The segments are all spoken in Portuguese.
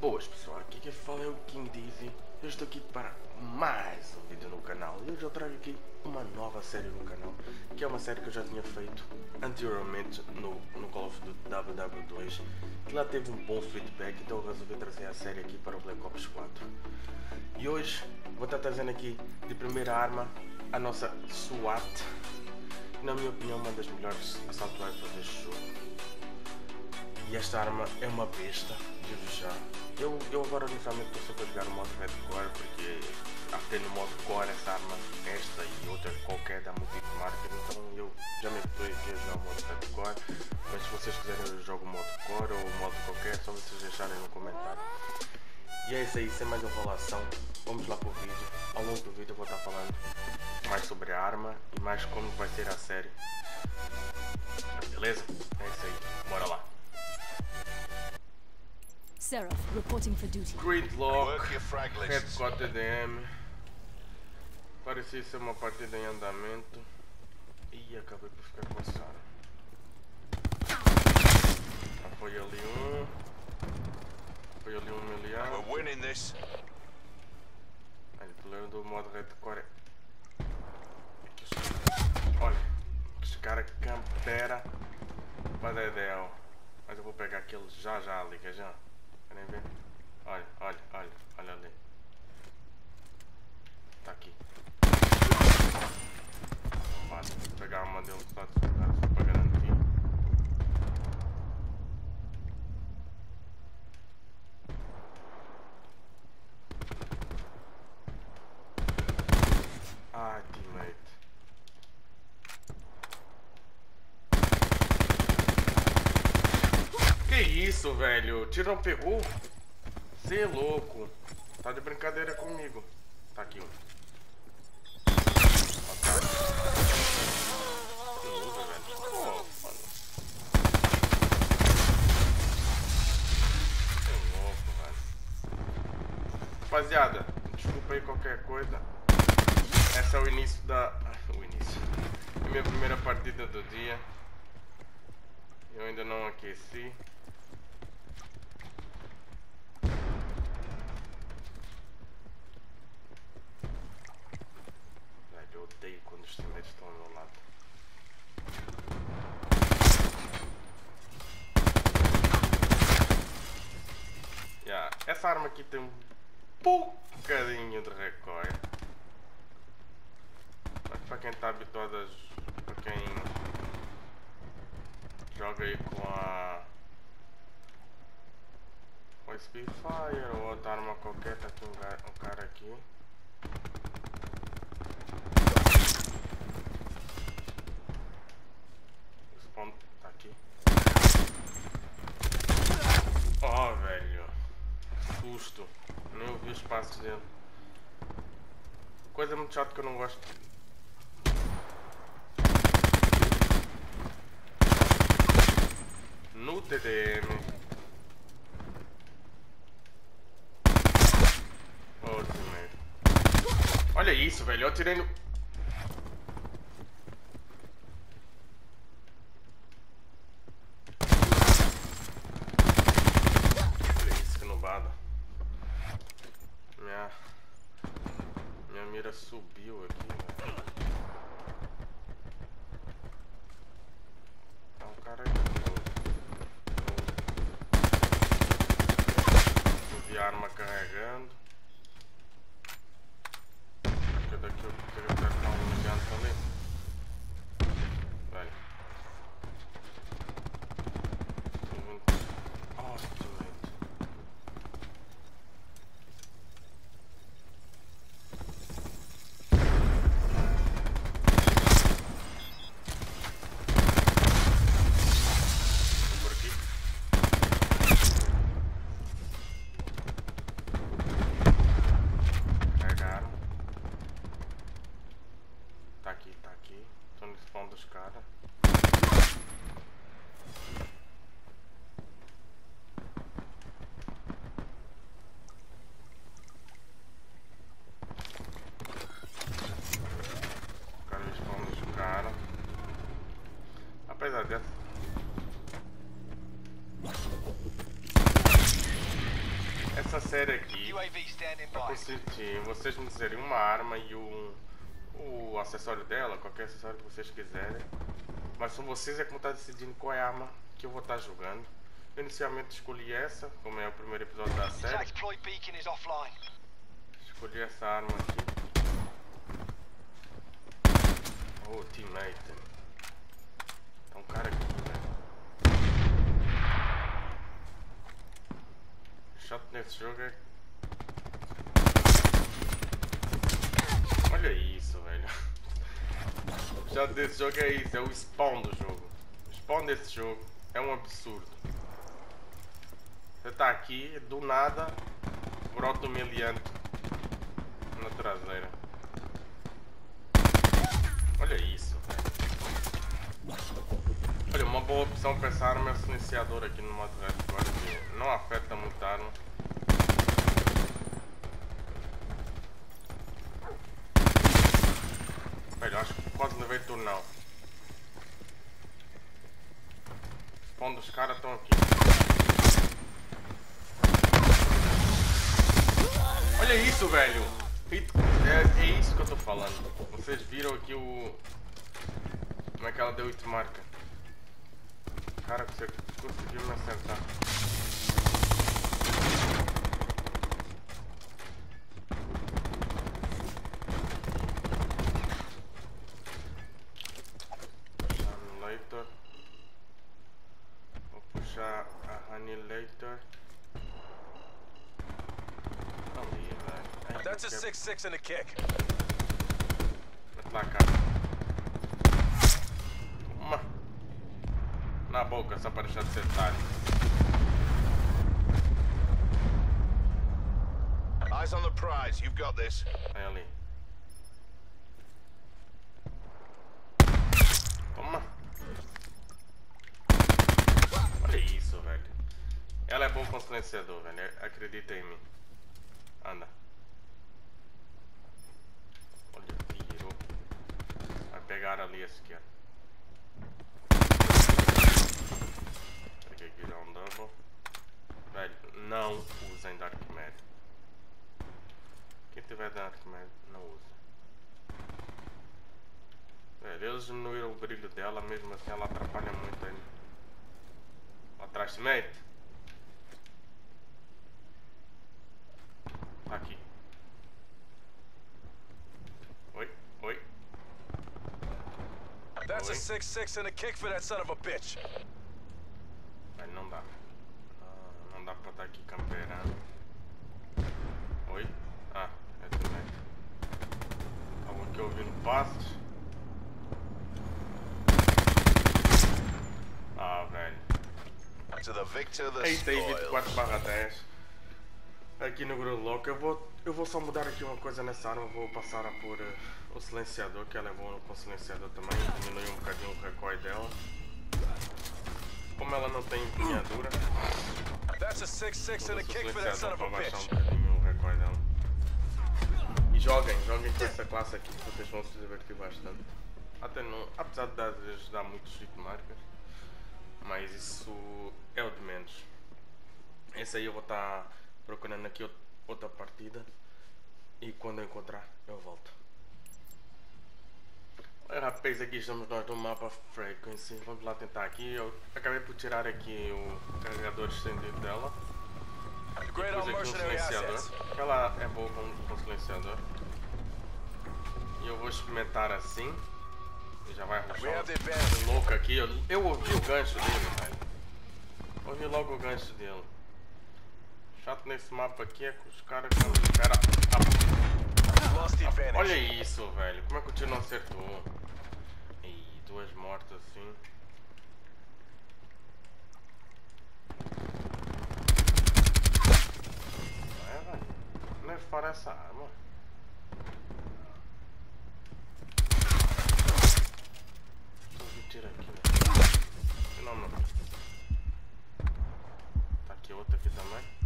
Boas pessoal, aqui quem fala é o King Dizzy. Eu estou aqui para mais um vídeo no canal eu trago aqui uma nova série no canal, que é uma série que eu já tinha feito anteriormente no, no Call of Duty WW2, que lá teve um bom feedback, então eu resolvi trazer a série aqui para o Black Ops 4. E hoje vou estar trazendo aqui de primeira arma a nossa SWAT, que na minha opinião é uma das melhores assalto rifles deste jogo. E esta arma é uma besta, digo já. Eu, eu agora inicialmente estou sempre a jogar no modo Red Core porque até no modo Core essa arma, esta e outra qualquer dá muito de marca, então eu já me habituei aqui a jogar o modo Red Core, mas se vocês quiserem eu jogo o modo Core ou o modo qualquer, só vocês deixarem no comentário. E é isso aí, sem mais enrolação, vamos lá para o vídeo. Ao longo do vídeo eu vou estar falando mais sobre a arma e mais como vai ser a série. Beleza? É isso aí, bora lá. Seraph, reporting for duty. Gridlock. Headquarter DM. Parecia ser uma partida em andamento. E acabei por ficar coçado. Foi ali um. Foi ali um miliar. We're winning this. Olha, o problema do modo Redcore é. Olha, os caras campera para dedéu. Mas eu vou pegar aquele já já ali, quer já? Querem ver? Olha, olha, olha, olha ali. Tá aqui. Vou pegar uma dele só de só para garantir. Ai, teammate. Que isso, velho? O tiro não pegou? Você é louco. Tá de brincadeira comigo. Tá aqui. Que louco, velho. Rapaziada, desculpa aí qualquer coisa. Esse é o início da. O início. É minha primeira partida do dia. Eu ainda não aqueci. Velho, eu odeio quando os teammates estão ao meu lado. Yeah, essa arma aqui tem um bocadinho de recoil. Mas para quem está habituado a. para quem joga aí com a. com a ou outra arma qualquer, tá aqui um cara aqui. O spawn tá aqui. Oh velho. Susto. Nem ouvi os passos dele. Coisa muito chata que eu não gosto. No TDM. Oh, teammate. Olha isso, velho. Eu atirei no. Olha isso, que nubada. Minha. Minha mira subiu aqui, velho. Tá um cara aqui. Eu, eu vi a arma carregando. Acho que daqui eu teria que acertar um gigante ali. Velho. Tô vendo- Oh, teammate. Por aqui. Carregaram. Tá aqui, tá série aqui UAV standing pra consistir vocês me dizerem uma arma e o, o acessório dela, qualquer acessório que vocês quiserem. Mas são vocês é que vão estar decidindo qual é a arma que eu vou estar jogando. Eu inicialmente escolhi essa, como é o primeiro episódio da série. Escolhi essa arma aqui. Oh, teammate. Tem um cara aqui, velho. Chato nesse jogo é. Olha isso, velho. O chato desse jogo é isso, é o spawn do jogo. O spawn desse jogo é um absurdo. Você tá aqui, do nada, brota meliante na traseira. Olha isso, velho. Olha, uma boa opção para essa arma é o silenciador aqui no modo que não afeta muito a arma. Velho, acho que quase levei turnão. Spawn dos caras estão aqui. Olha isso, velho! É, é isso que eu tô falando. Vocês viram aqui o. Como é que ela deu hit marca? Cara, você conseguiu me acertar. A Annihilator. Ali, velho. Ai, That's a que- 6-6 and a kick. Mete lá, cara. Uma. Na boca, só para deixar de ser tarde. Eyes on the prize. You've got this. Aí ali. Toma. Olha isso, velho. Ela é silenciador, velho. Acredita em mim. Anda. Olha, virou. Vai pegar ali a esquerda. Peguei aqui já um double. Velho, não usem Dark Matter. Quem tiver Dark Matter, não usa. Velho, eles diminuíram o brilho dela, mesmo assim ela atrapalha muito ainda. Atrás, mate. Aqui. Oi, oi. That's a Oi. 6-6 and a kick for that son of a bitch. Velho, não dá. Ah, não dá pra estar aqui camperando. Oi? Ah, é também. Algum que eu vi no passe. Ah, velho. To the victor, the Eita, aí spoils. 24 barra 10. Aqui no Grudlock. Eu vou, eu vou só mudar aqui uma coisa nessa arma. Vou passar a por eh, o silenciador, que ela é boa com silenciador também. Diminui um bocadinho o recoil dela. Como ela não tem empunhadura, That's a 6-6 and a kick for that son of a um bitch. bocadinho o recoil dela. E joguem, joguem com essa classe aqui que vocês vão se divertir bastante. Até não, apesar de às vezes dar muitos marcas, mas isso é o de menos. Esse aí eu vou estar procurando aqui out- outra partida e quando eu encontrar eu volto. Olha rapaz, aqui estamos nós no mapa Frequency. Vamos lá tentar aqui. Eu acabei por tirar aqui o carregador estendido dela. On aqui um silenciador. Ela é boa com, com silenciador. E eu vou experimentar assim. E já vai the um louco aqui. Eu, eu ouvi o gancho dele, velho. Ouvi logo o gancho dele. Chato nesse mapa aqui é que os caras advantage. Olha isso, velho. Como é que o tiro não acertou? Ih, duas mortas assim. É, velho. Não é fora essa arma. Tiro aqui. Não, não. Tá aqui outra aqui também.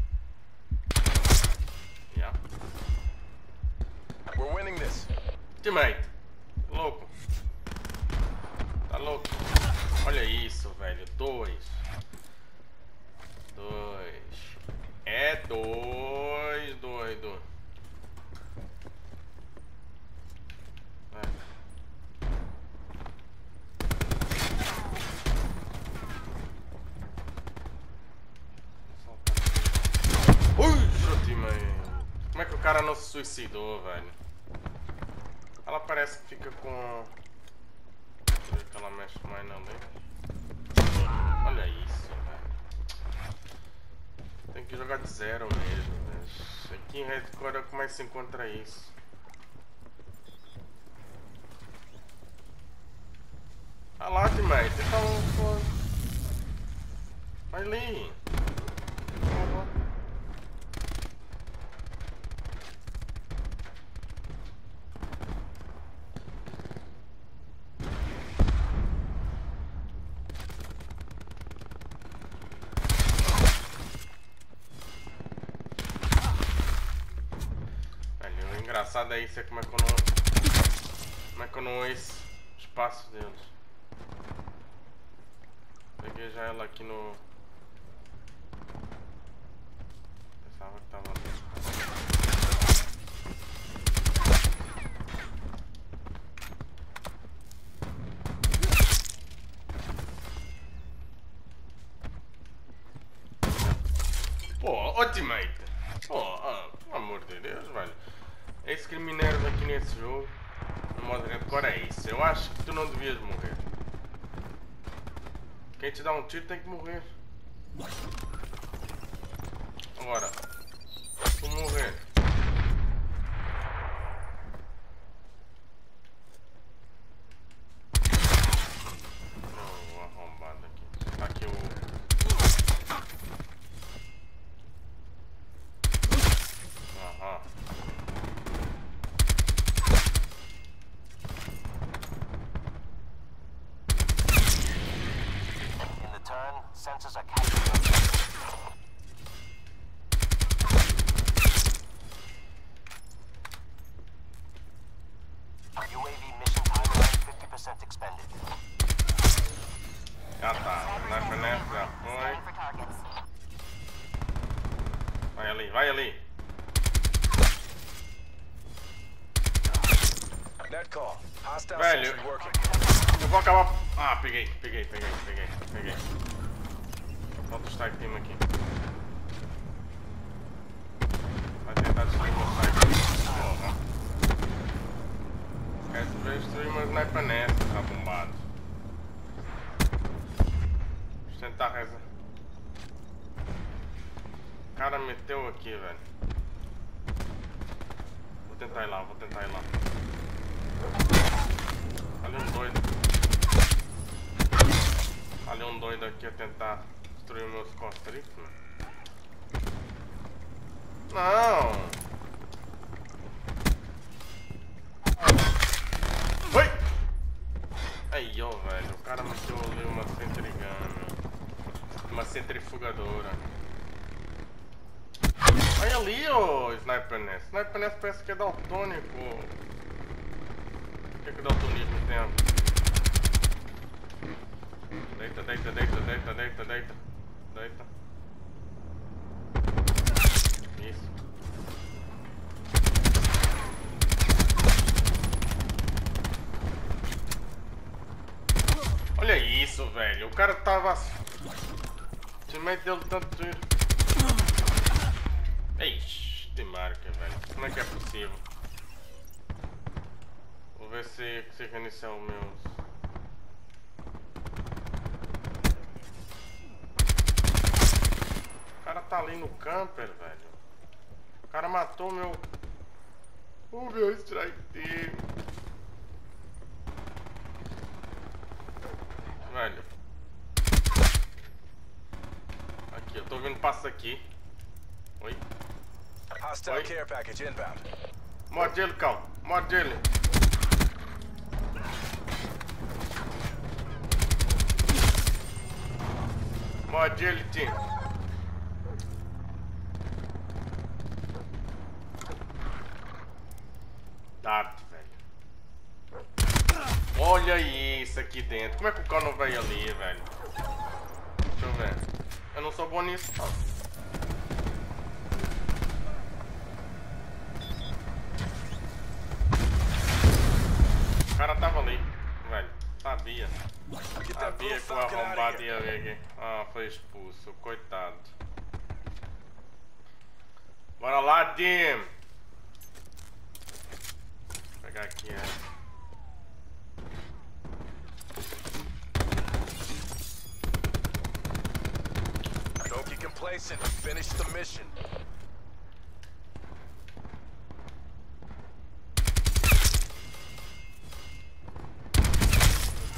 Ultimate. Louco. Tá louco. Olha isso, velho. Dois. Dois. É dois, doido. É. Ui, Como é que o cara não se suicidou, velho? Parece que fica com. Deixa eu ver que ela mexe mais na lei. Olha isso, velho. Tem que jogar de zero mesmo, velho. Aqui em Redcore como é que se encontra isso? Ah lá, teammate. Então, pô. Vai ali. Porra. Velho, o engraçado é isso, é como é que eu não. Como é que eu não ouço os passos deles. Peguei já ela aqui no. Pensava que tava ali. Pô, teammate. Pô, ah, pelo amor de Deus, Esse criminoso aqui nesse jogo, no modo hardcore é isso. Eu acho que tu não devias morrer. Quem te dá um tiro tem que morrer. Agora, se tu morrer. Oh, arrombado aqui. Tá aqui o. Aham. In the turn, sensors are capturing your UAV mission timeline 50% expended. Já tá. Nessa nessa já foi. Scanning for targets. Vai ali, vai ali. Net call. Hostile Velho. sentry working. Eu vou acabar. Ah, peguei, peguei, peguei, peguei, peguei. Falta o strike team aqui. Vai tentar destruir o meu strike. Porra. Quer ver destruir meu sniper nessa, tá bombado. Eu tentar rezar. O cara meteu aqui, velho. Vou tentar ir lá, vou tentar ir lá. Ali um doido. Ali um doido aqui a tentar destruir meus constrictos. Não! Oi! Aí, ó, velho. O cara meteu ali uma centrigana. Uma centrifugadora. Olha ali, ô Sniper Nest. Sniper Nest parece que é daltônico. O que, que o daltonismo tem? a- Deita, deita, deita, deita, deita, deita. Deita. Isso. Olha isso, velho. O cara tava. Teammate deu tanto tiro. Ixi, de marca, velho. Como é que é possível? Vou ver se consigo reiniciar o meu. O cara tá ali no camper, velho. O cara matou meu. O meu strike team. Velho. Aqui, eu tô vendo passa aqui. Oi. Hostile Oi. care package inbound. Morde ele, Cal. Morde ele. Morde ele, Tim. Dart, velho. Olha isso aqui dentro. Como é que o Cal não veio ali, velho? Deixa eu ver. Eu não sou bom nisso, não. O cara tava ali, velho. Sabia. That Sabia que o arrombado ia ver aqui. Ah, foi expulso. Coitado. Bora lá, Dim. Pegar aqui a. Don't get complacent. Finish the mission.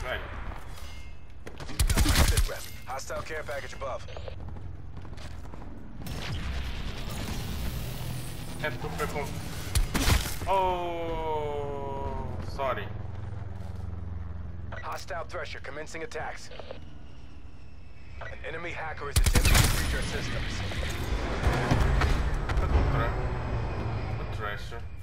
Velho, Sit rep. Hostile care package above. é super com. Oh, sorry. Hostile Thresher commencing attacks. An enemy hacker is attempting to breach our systems. O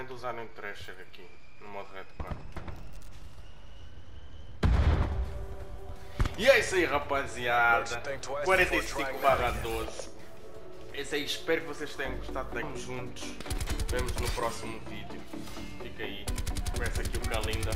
recomendo usarem o Thrasher aqui no modo Redcon. E é isso aí, rapaziada. 45 barra 12. Esse aí, espero que vocês tenham gostado. Estamos juntos. Vemos no próximo vídeo. Fica aí. Começa aqui o Kalinda.